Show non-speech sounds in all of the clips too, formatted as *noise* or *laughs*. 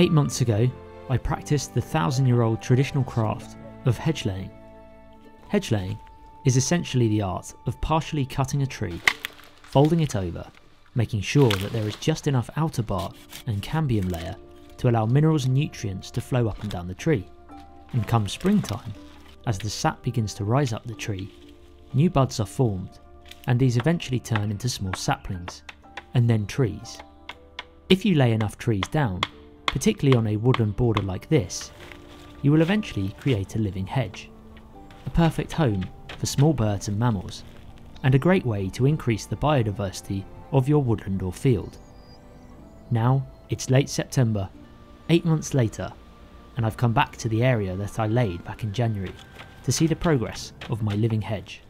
Eight months ago, I practiced the thousand year old traditional craft of hedge laying. Hedge laying is essentially the art of partially cutting a tree, folding it over, making sure that there is just enough outer bark and cambium layer to allow minerals and nutrients to flow up and down the tree. And come springtime, as the sap begins to rise up the tree, new buds are formed, and these eventually turn into small saplings, and then trees. If you lay enough trees down, particularly on a woodland border like this, you will eventually create a living hedge. A perfect home for small birds and mammals, and a great way to increase the biodiversity of your woodland or field. Now it's late September, eight months later, and I've come back to the area that I laid back in January to see the progress of my living hedge.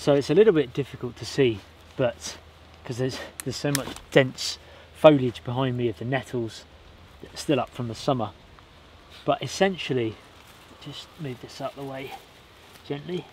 So it's a little bit difficult to see, but because there's there's so much dense foliage behind me of the nettles that are still up from the summer. But essentially, just move this out the way gently.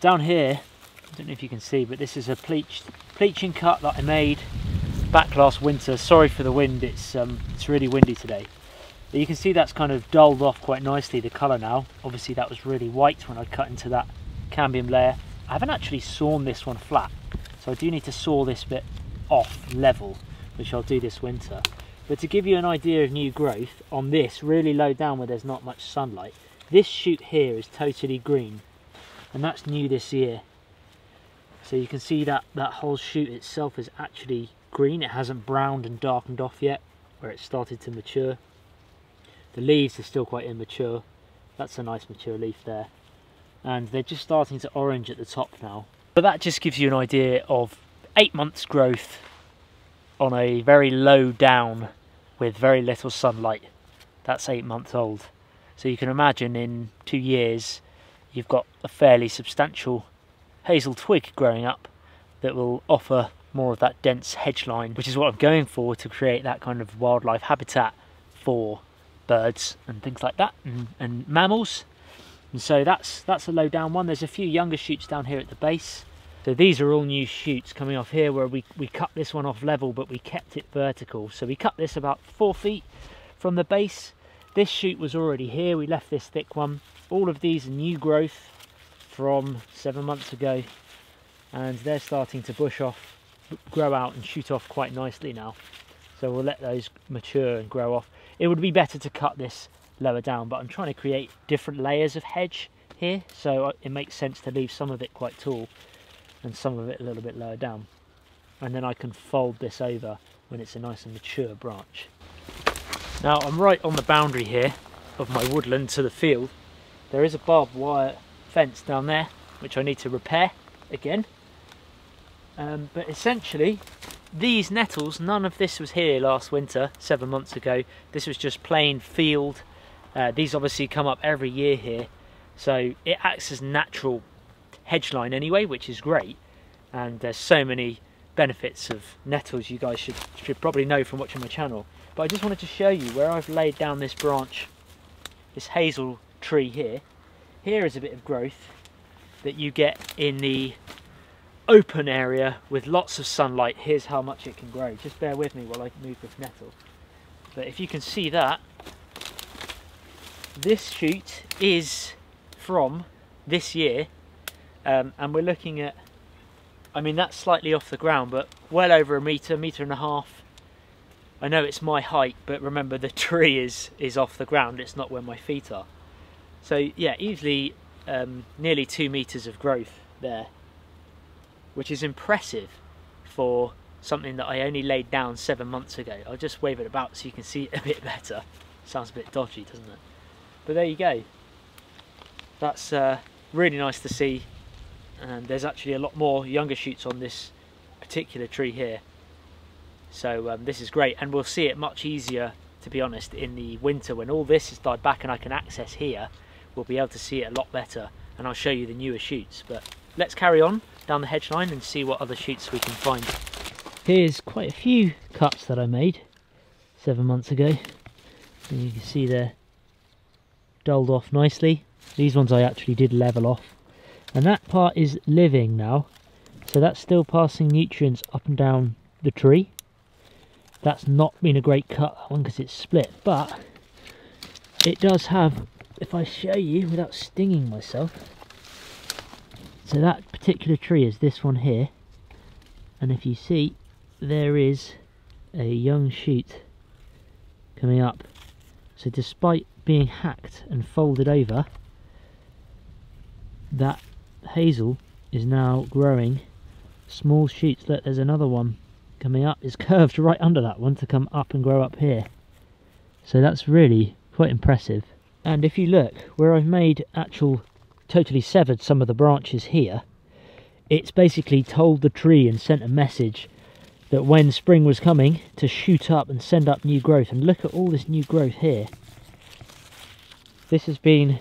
Down here, I don't know if you can see, but this is a bleached pleaching cut that I made back last winter. Sorry for the wind, it's um, it's really windy today. But you can see that's kind of dulled off quite nicely, the colour now. Obviously that was really white when I cut into that cambium layer. I haven't actually sawn this one flat, so I do need to saw this bit off level, which I'll do this winter. But to give you an idea of new growth, on this, really low down where there's not much sunlight, this shoot here is totally green, and that's new this year. So you can see that that whole shoot itself is actually green, it hasn't browned and darkened off yet, where it started to mature. The leaves are still quite immature, that's a nice mature leaf there and they're just starting to orange at the top now. But that just gives you an idea of eight months growth on a very low down with very little sunlight. That's eight months old. So you can imagine in two years you've got a fairly substantial hazel twig growing up that will offer more of that dense hedge line, which is what I'm going for to create that kind of wildlife habitat for birds and things like that and, and mammals and so that's that's a low down one. There's a few younger shoots down here at the base. So these are all new shoots coming off here where we, we cut this one off level but we kept it vertical. So we cut this about four feet from the base. This shoot was already here, we left this thick one. All of these are new growth from seven months ago and they're starting to bush off, grow out and shoot off quite nicely now. So we'll let those mature and grow off. It would be better to cut this lower down but I'm trying to create different layers of hedge here so it makes sense to leave some of it quite tall and some of it a little bit lower down and then I can fold this over when it's a nice and mature branch. Now I'm right on the boundary here of my woodland to the field. There is a barbed wire fence down there which I need to repair again um, but essentially these nettles, none of this was here last winter, seven months ago. This was just plain field uh, these obviously come up every year here, so it acts as natural hedge line anyway, which is great. And there's so many benefits of nettles you guys should, should probably know from watching my channel. But I just wanted to show you where I've laid down this branch, this hazel tree here. Here is a bit of growth that you get in the open area with lots of sunlight. Here's how much it can grow. Just bear with me while I move this nettle. But if you can see that, this shoot is from this year um, and we're looking at I mean that's slightly off the ground but well over a metre, metre and a half I know it's my height but remember the *laughs* tree is is off the ground it's not where my feet are so yeah easily um, nearly two metres of growth there which is impressive for something that I only laid down seven months ago. I'll just wave it about so you can see it a bit *laughs* better. Sounds a bit dodgy, doesn't it? But there you go. That's uh, really nice to see. And there's actually a lot more younger shoots on this particular tree here. So um, this is great. And we'll see it much easier, to be honest, in the winter when all this is died back and I can access here. We'll be able to see it a lot better. And I'll show you the newer shoots. But let's carry on down the hedge line and see what other shoots we can find. Here's quite a few cuts that I made seven months ago. And you can see they're dulled off nicely. These ones I actually did level off. And that part is living now. So that's still passing nutrients up and down the tree. That's not been a great cut, one, because it's split. But it does have, if I show you without stinging myself, so that particular tree is this one here. And if you see, there is a young shoot coming up. So despite being hacked and folded over, that hazel is now growing small shoots. Look, there's another one coming up. It's *laughs* curved right under that one to come up and grow up here. So that's really quite impressive. And if you look, where I've made actual totally severed some of the branches here, it's basically told the tree and sent a message that when spring was coming to shoot up and send up new growth and look at all this new growth here this has been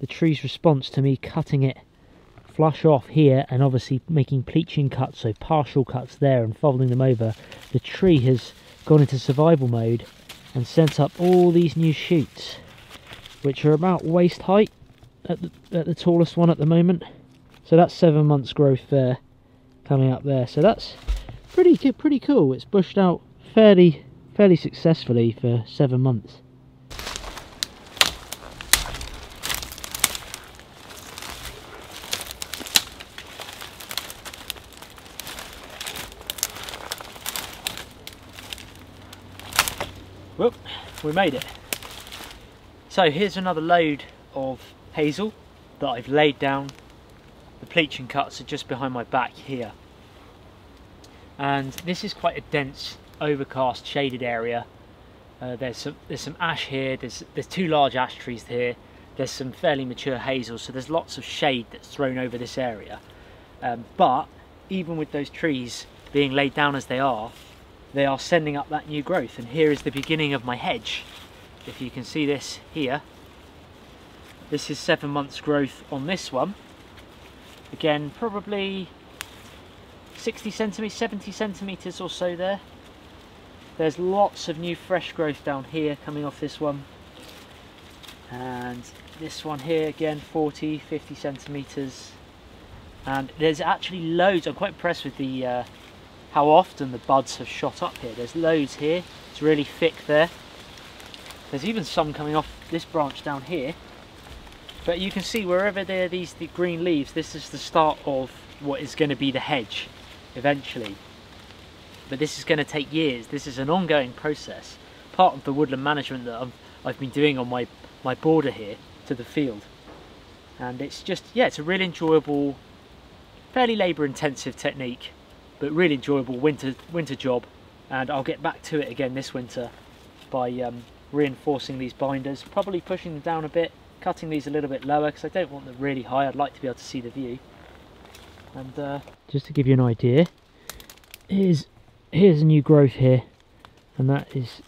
the tree's response to me cutting it flush off here and obviously making pleaching cuts so partial cuts there and folding them over the tree has gone into survival mode and sent up all these new shoots which are about waist height at the, at the tallest one at the moment so that's seven months growth there coming up there so that's pretty pretty cool. It's bushed out fairly fairly successfully for seven months. Whoop, we made it. So here's another load of hazel that I've laid down. The pleaching cuts are just behind my back here. And this is quite a dense overcast shaded area. Uh, there's some there's some ash here. There's there's two large ash trees here. There's some fairly mature hazel. So there's lots of shade that's thrown over this area. Um, but even with those trees being laid down as they are they are sending up that new growth and here is the beginning of my hedge if you can see this here this is seven months growth on this one again probably 60 centimeters, 70 centimeters or so there. There's lots of new fresh growth down here coming off this one. And this one here again, 40, 50 centimeters. And there's actually loads, I'm quite impressed with the uh, how often the buds have shot up here. There's loads here, it's really thick there. There's even some coming off this branch down here. But you can see wherever there are these the green leaves, this is the start of what is going to be the hedge eventually. But this is going to take years. This is an ongoing process. Part of the woodland management that I've, I've been doing on my, my border here to the field. And it's just, yeah, it's a really enjoyable, fairly labour intensive technique, but really enjoyable winter, winter job. And I'll get back to it again this winter by um, reinforcing these binders, probably pushing them down a bit, cutting these a little bit lower because I don't want them really high. I'd like to be able to see the view and uh, just to give you an idea here's here's a new growth here and that is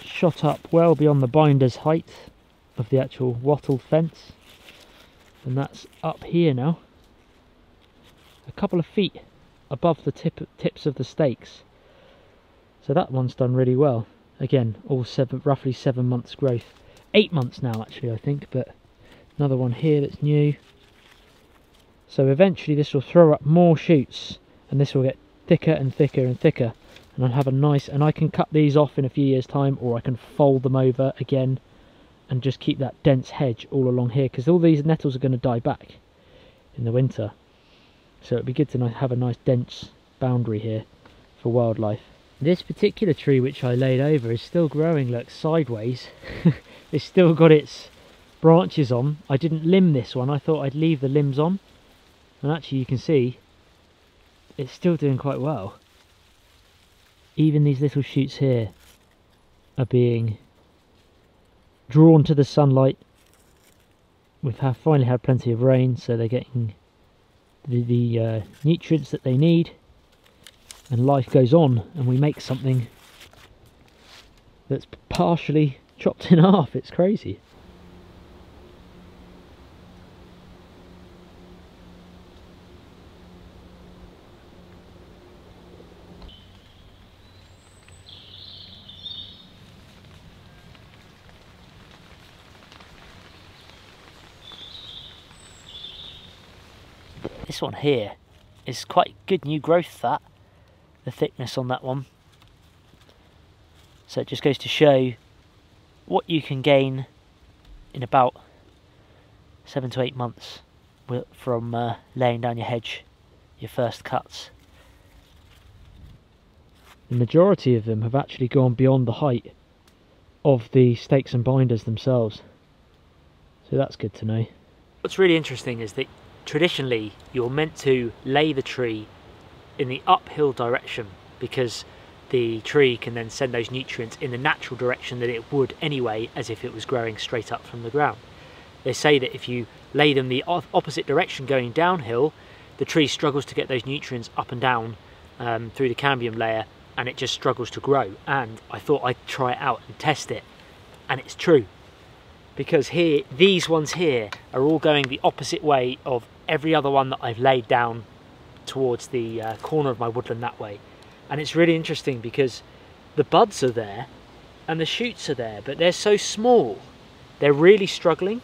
shot up well beyond the binder's height of the actual wattled fence and that's up here now a couple of feet above the tip tips of the stakes. So that one's done really well. Again all seven roughly seven months growth. Eight months now actually I think but another one here that's new. So eventually this will throw up more shoots and this will get thicker and thicker and thicker. And I'll have a nice and I can cut these off in a few years time or I can fold them over again and just keep that dense hedge all along here because all these nettles are going to die back in the winter so it'd be good to have a nice dense boundary here for wildlife. This particular tree which I laid over is still growing look sideways. *laughs* It's still got its branches on. I didn't limb this one. I thought I'd leave the limbs on. And actually you can see it's still doing quite well. Even these little shoots here are being drawn to the sunlight. We've have finally had plenty of rain, so they're getting the, the uh, nutrients that they need, and life goes on, and we make something that's partially chopped *laughs* in half. It's crazy. This one here is quite good new growth that. The thickness on that one. So it just goes to show what you can gain in about seven to eight months from uh, laying down your hedge your first cuts. The majority of them have actually gone beyond the height of the stakes and binders themselves. So that's good to know. What's really interesting is that traditionally you're meant to lay the tree in the uphill direction because the tree can then send those nutrients in the natural direction that it would anyway as if it was growing straight up from the ground. They say that if you lay them the opposite direction going downhill, the tree struggles to get those nutrients up and down um, through the cambium layer and it just struggles to grow. And I thought I'd try it out and test it. And it's true. Because here, these ones here are all going the opposite way of every other one that I've laid down towards the uh, corner of my woodland that way. And it's really interesting because the buds are there and the shoots are there, but they're so small. They're really struggling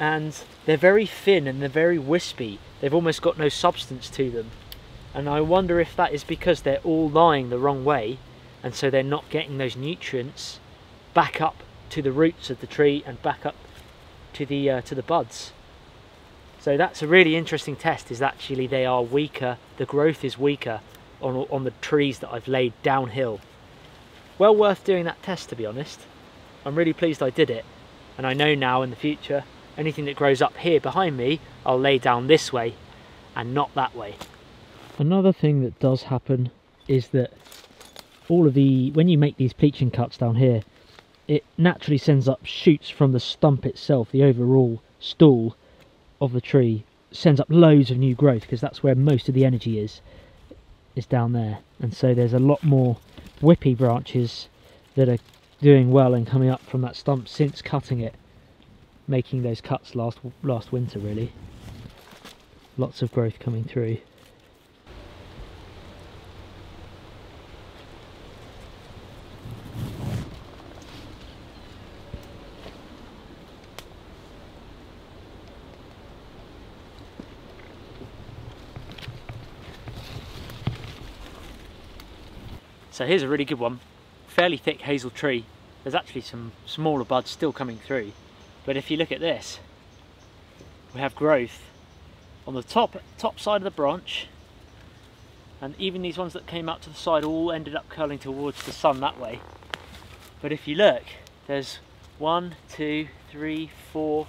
and they're very thin and they're very wispy. They've almost got no substance to them. And I wonder if that is because they're all lying the wrong way and so they're not getting those nutrients back up to the roots of the tree and back up to the uh, to the buds. So that's a really interesting test is actually they are weaker, the growth is weaker on, on the trees that I've laid downhill. Well worth doing that test to be honest. I'm really pleased I did it and I know now in the future anything that grows up here behind me I'll lay down this way and not that way. Another thing that does happen is that all of the, when you make these pleaching cuts down here, it naturally sends up shoots from the stump itself, the overall stool, of the tree sends up loads of new growth because that's where most of the energy is is down there. And so there's a lot more whippy branches that are doing well and coming up from that stump since cutting it making those cuts last last winter really. Lots of growth coming through So here's a really good one, fairly thick hazel tree. There's actually some smaller buds still coming through. But if you look at this, we have growth on the top, top side of the branch and even these ones that came out to the side all ended up curling towards the sun that way. But if you look, there's one, two, three, four,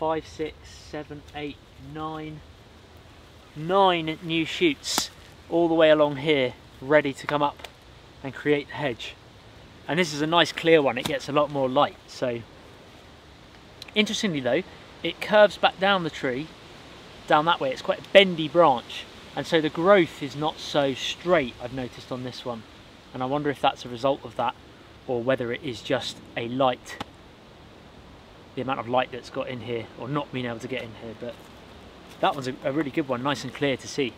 five, six, seven, eight, nine, nine new shoots all the way along here ready to come up and create the hedge. And this is a nice clear one, it gets a lot more light. So, interestingly though, it curves back down the tree, down that way. It's quite a bendy branch. And so the growth is not so straight, I've noticed on this one. And I wonder if that's a result of that or whether it is just a light, the amount of light that's got in here or not being able to get in here. But that one's a, really good one, nice and clear to see.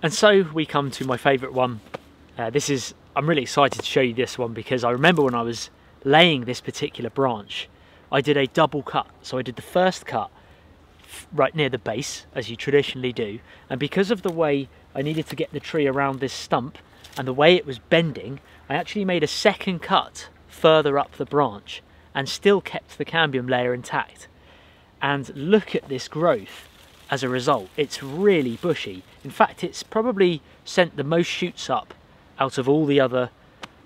And so we come to my favourite one. Uh, this is, I'm really excited to show you this one because I remember when I was laying this particular branch, I did a double cut. So I did the first cut right near the base, as you traditionally do. And because of the way I needed to get the tree around this stump and the way it was bending, I actually made a second cut further up the branch and still kept the cambium layer intact. And look at this growth as a result. It's really bushy. In fact, it's probably sent the most shoots up out of all the other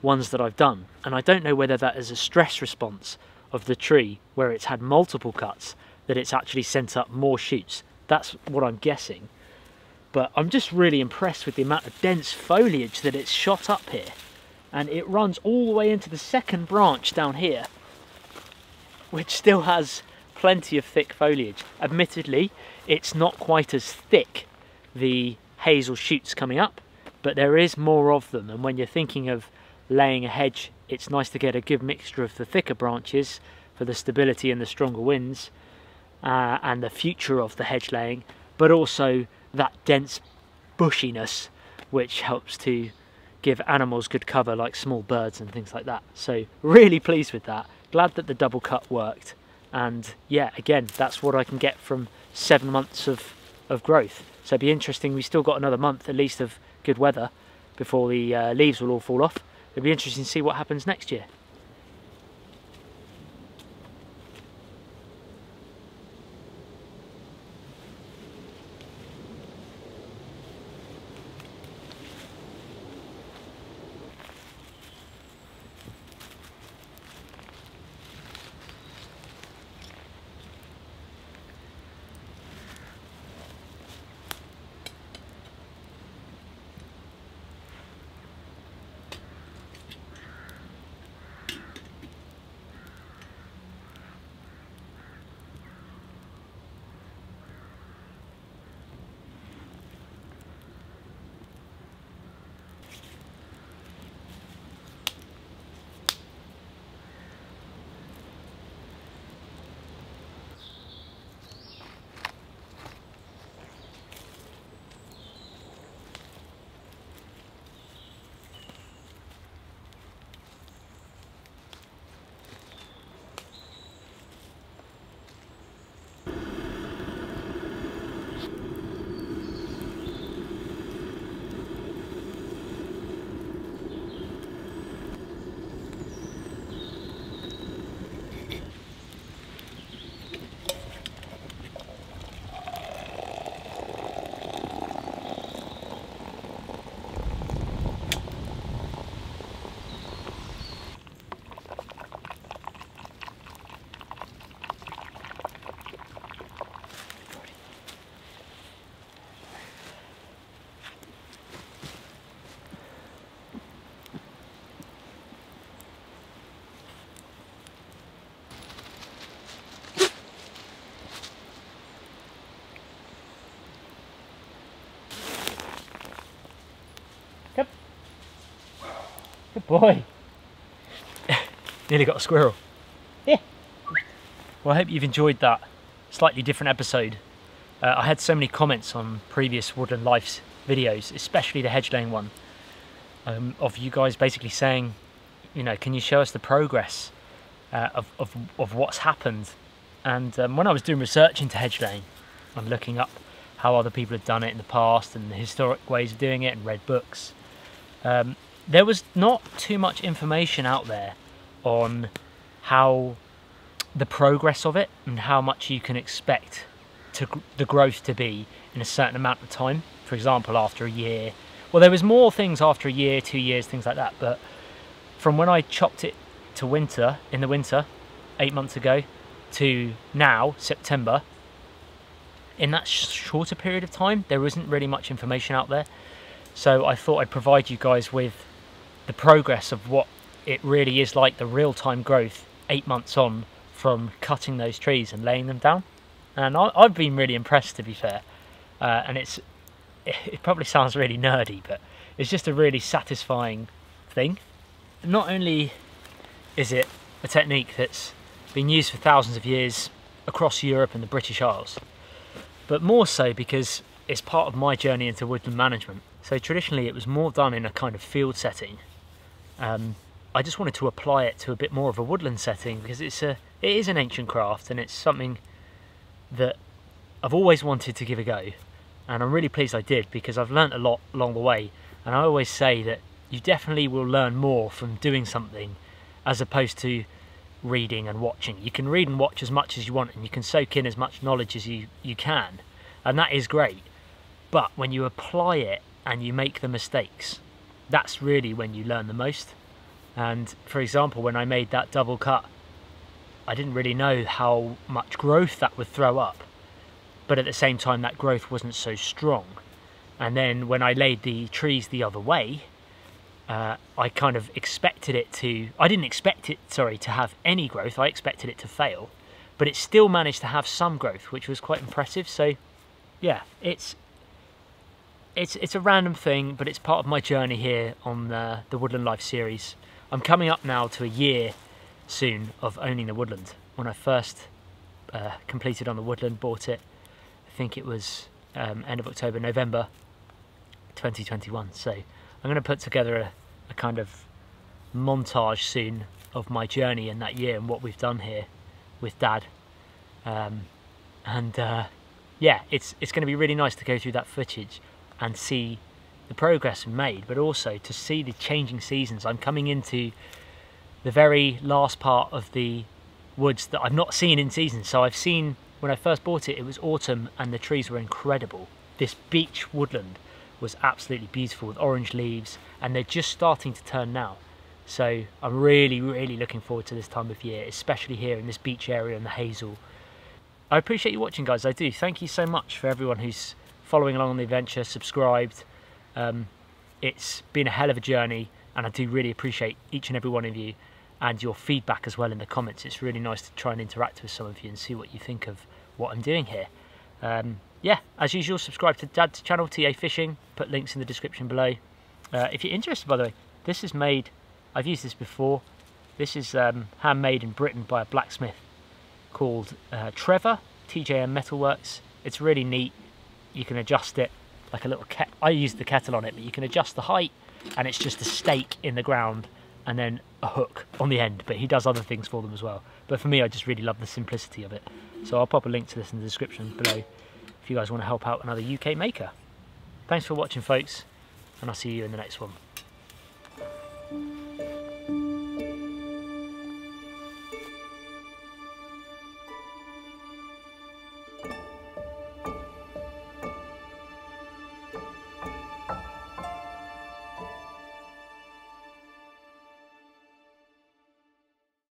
ones that I've done. And I don't know whether that is a stress response of the tree where it's had multiple cuts that it's actually sent up more shoots. That's what I'm guessing. But I'm just really impressed with the amount of dense foliage that it's shot up here. And it runs all the way into the second branch down here, which still has plenty of thick foliage. Admittedly, it's not quite as thick, the hazel shoots coming up, but there is more of them. And when you're thinking of laying a hedge, it's nice to get a good mixture of the thicker branches for the stability and the stronger winds uh, and the future of the hedge laying, but also that dense bushiness which helps to give animals good cover like small birds and things like that. So really pleased with that. Glad that the double cut worked. And yeah, again, that's what I can get from seven months of, of growth. So it'd be interesting. We still got another month at least of good weather before the uh, leaves will all fall off. It'll be interesting to see what happens next year. Good boy. *laughs* Nearly got a squirrel. Yeah. Well, I hope you've enjoyed that slightly different episode. Uh, I had so many comments on previous Woodland Life's videos, especially the hedge laying one, um, of you guys basically saying, you know, can you show us the progress uh, of, of, of what's happened? And um, when I was doing research into hedge laying, I'm looking up how other people have done it in the past and the historic ways of doing it and read books. Um, there was not too much information out there on how the progress of it and how much you can expect to the growth to be in a certain amount of time. For example, after a year. Well, there was more things after a year, two years, things like that. But from when I chopped it to winter, in the winter, eight months ago, to now, September, in that shorter period of time, there isn't really much information out there. So I thought I'd provide you guys with the progress of what it really is like the real-time growth eight months on from cutting those trees and laying them down. And I, have been really impressed to be fair. Uh, and it's *laughs* it probably sounds really nerdy but it's just a really satisfying thing. Not only is it a technique that's been used for thousands of years across Europe and the British Isles but more so because it's part of my journey into woodland management. So traditionally it was more done in a kind of field setting um, I just wanted to apply it to a bit more of a woodland setting because it's a it is an ancient craft and it's something that I've always wanted to give a go. And I'm really pleased I did because I've learnt a lot along the way. And I always say that you definitely will learn more from doing something as opposed to reading and watching. You can read and watch as much as you want and you can soak in as much knowledge as you, you can. And that is great. But when you apply it and you make the mistakes that's really when you learn the most. And for example, when I made that double cut, I didn't really know how much growth that would throw up. But at the same time, that growth wasn't so strong. And then when I laid the trees the other way, uh, I kind of expected it to, I didn't expect it, sorry, to have any growth. I expected it to fail, but it still managed to have some growth, which was quite impressive. So yeah, it's, it's, it's a random thing, but it's part of my journey here on the, the Woodland Life series. I'm coming up now to a year soon of owning the woodland. When I first uh, completed on the woodland, bought it, I think it was um, end of October, November 2021. So I'm going to put together a, a kind of montage soon of my journey in that year and what we've done here with Dad. Um, and uh, yeah, it's it's going to be really nice to go through that footage and see the progress made, but also to see the changing seasons. I'm coming into the very last part of the woods that I've not seen in season. So I've seen, when I first bought it, it was autumn and the trees were incredible. This beech woodland was absolutely beautiful with orange leaves and they're just starting to turn now. So I'm really, really looking forward to this time of year, especially here in this beech area and the hazel. I appreciate you watching guys, I do. Thank you so much for everyone who's following along on the adventure, subscribed. Um, it's been a hell of a journey and I do really appreciate each and every one of you and your feedback as well in the comments. It's really nice to try and interact with some of you and see what you think of what I'm doing here. Um, yeah, as usual, subscribe to Dad's channel, TA Fishing. Put links in the description below. Uh, if you're interested, by the way, this is made, I've used this before. This is um, handmade in Britain by a blacksmith called uh, Trevor, TJM Metalworks. It's really neat. You can adjust it like a little. I used the kettle on it, but you can adjust the height and it's just a stake in the ground and then a hook on the end, but he does other things for them as well. But for me, I just really love the simplicity of it. So I'll pop a link to this in the description below if you guys want to help out another UK maker. Thanks for watching, folks, and I'll see you in the next one.